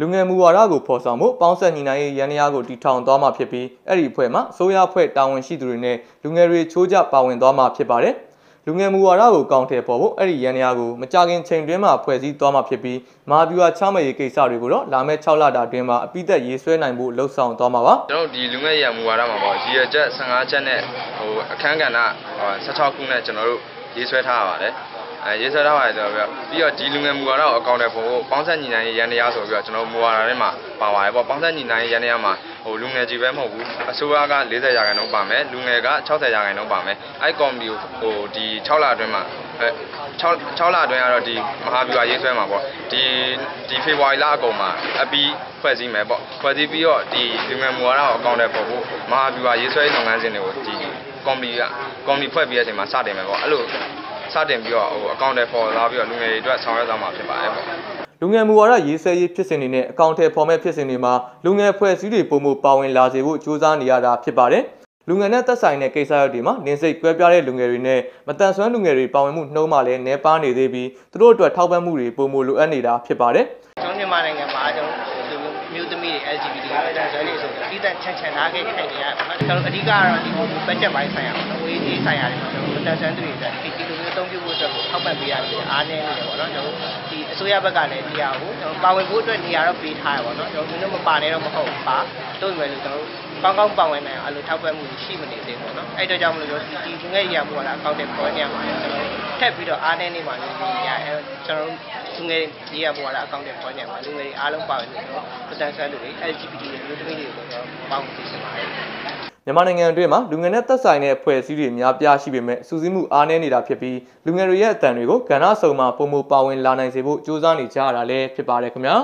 လူငယ်မူဝါဒကိုဖော်ဆောင်မှုပေါင်းဆက်ညီနိုင်ရေးရန်ရာကိုတီထောင်သွားမှာဖြစ်ပြီးအဲ့ဒီအဖွဲ့မှာအစိုးရအဖွဲ့တာဝန်ရှိသူတွေနဲ့လူငယ်တွေချိုးကြပါဝင်သွားမှာဖြစ်ပါတယ်လူငယ်မူဝါဒကိုကောင်းတယ်ပေါ်ဖို့အဲ့ဒီရန်ရာကိုမကြခင်ချိန်တွင်းမှာဖွဲ့စည်းသွားမှာဖြစ်ပြီးမဟာဗျူဟာချမှတ်ရေးကိစ္စတွေကိုတော့လာမယ့်6လတာတွင်းမှာအပိသက်ရေးဆွဲနိုင်ဖို့လှုံ့ဆော်သွားမှာပါကျွန်တော်တို့ဒီလူငယ်ရမူဝါဒမှာပေါ့ရည်ရွယ်ချက်15ချက်နဲ့ဟိုအခန်းကဏ္ဍ16ခုနဲ့ကျွန်တော်တို့ ရေးဆွဲထားရပါတယ်အဲရေးဆွဲထားပါတယ်ဆိုတော့ပြီးတော့ဒီလူငယ်မူဝါဒကိုအကောင့်တွေပုံဖို့ပေါင်းဆက်ညီနိုင်ရေးရန်တရားဆိုပြီးတော့ကျွန်တော်မူဝါဒထဲမှာပါပါတယ်ပေါ့ပေါင်းဆက်ညီနိုင်ရေးရန်တရားမှာဟိုလူငယ်ကြီးပဲမဟုတ်ဘူးအစိုးရက40ရာခိုင်နှုန်းပါမယ်လူငယ်က60ရာခိုင်နှုန်းပါမယ်အဲကော်မတီကိုဟိုဒီ6လအတွင်းမှာအဲ6 6လအတွင်းကတော့ဒီမဟာဗျူဟာရေးဆွဲမှာပေါ့ဒီဒီဖေဖော်ဝါရီလအကုန်မှာအပြီးဖွဲ့စည်းမယ်ပေါ့ဖွဲ့စည်းပြီးတော့ဒီလူငယ်မူဝါဒကိုအကောင့်တွေပုံဖို့မဟာဗျူဟာရေးဆွဲလုပ်ငန်းစဉ်တွေကိုဒီ ကော်မတီကကော်မတီဖွဲ့ပြီးတဲ့အချိန်မှာစတင်မယ်ပေါ့အဲ့လိုစတင်ပြီးတော့ဟိုအကောင့်တွေပေါ်လာပြီးတော့လူငယ်တွေအတွက်ဆောင်ရွက်သွားမှာဖြစ်ပါတယ်ပေါ့လူငယ်မူဝါဒရေးဆွဲရေးဖြစ်စဉ်တွေနဲ့အကောင့်ထဲပေါ်မဲ့ဖြစ်စဉ်တွေမှာလူငယ်ဖွဲ့စည်းတွေပုံမှုပါဝင်လာစေဖို့ကြိုးစားနေရတာဖြစ်ပါတယ်လူငယ်နဲ့သက်ဆိုင်တဲ့ကိစ္စရပ်တွေမှာနင်းစိတ်ကွဲပြားတဲ့လူငယ်တွေနဲ့မတန်ဆွမ်းလူငယ်တွေပါဝင်မှုနှုံးမှလည်းနှဲပါနေသေးပြီးသူတို့အတွက်ထောက်ပံ့မှုတွေပုံမှုလိုအပ်နေတာဖြစ်ပါတယ်ကျွန်တော်မြန်မာနိုင်ငံမှာကျွန်တော်ဒီ မျိုးသမီးတွေ LGBT တွေတန်ဆွမ်းနေဆိုတော့ဒီတန်ချန်ချန်ထားခဲ့ခိုင်နေရပါတော့ကျွန်တော်အဓိကကတော့ဒီ budget ဘိုင်းဆိုင်ရာပေါ့နော်ဝေးကြီးဆိုင်ရာတွေကျွန်တော်တန်ဆွမ်းသူတွေအတွက်ဒီဒီလိုမျိုးအသုံးပြု ဖို့အတွက်ကိုထောက်ပံ့ပေးရတယ်အားနည်းနေတယ်ပေါ့နော်ကျွန်တော်ဒီအစိုးရဘက်ကလည်းဒီဟာကိုကျွန်တော်ပါဝင်ဖို့အတွက်နေရာတော့ပေးထားရပါတော့ကျွန်တော်မျိုးမပါနေတော့မဟုတ်ပါတို့ပေမဲ့လို့ကျွန်တော်ကောင်းကောင်းပါဝင်နိုင်အောင်အဲ့လိုထောက်ပံ့မှုရှိမနေသေးဘူးပေါ့နော်အဲ့တော့ကြောင့်မလို့ကျွန်တော်ဒီလူငယ်ရမှုကလည်းအကောင့်တွေပေါ်နေရမှာကျွန်တော်ထက်ပြီးတော့အားနည်းနေမှာလို့ဒီရအဲကျွန်တော်လူငယ်ဒီရမှုကလည်းအကောင့်တွေပေါ်နေမှာလူငယ်အားလုံးပါဝင်လို့ကျွန်တော်ပတန်ဆန်းလူတွေ LGBT တွေလူသမီးတွေကိုကျွန်တော်ပေါင်းသိချင်ပါတယ် မြန်မာနိုင်ငံအတွင်းမှာလူငယ်နဲ့သက်ဆိုင်တဲ့အဖွဲ့အစည်းတွေများပြားရှိပေမဲ့စူးစီးမှုအားနည်းနေတာဖြစ်ပြီးလူငယ်တွေရဲ့အတန်တွေကိုကဏ္ဍစုံမှာပုံမပါဝင်လာနိုင်စေဖို့ကြိုးစားနေကြရတာလည်းဖြစ်ပါတယ်ခင်ဗျာ